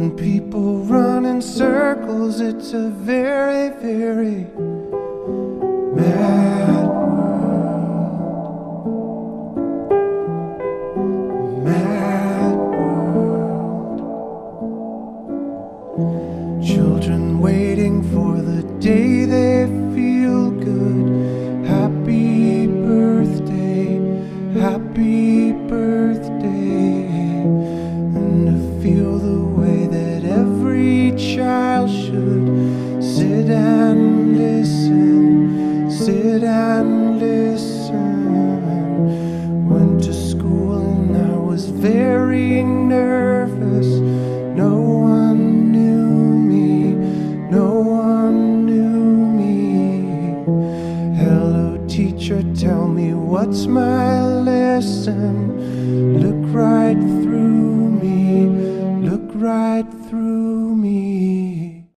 When people run in circles, it's a very, very mad world. Mad world. Children waiting for the day they and listen. Went to school and I was very nervous. No one knew me, no one knew me. Hello, teacher, tell me what's my lesson. Look right through me, look right through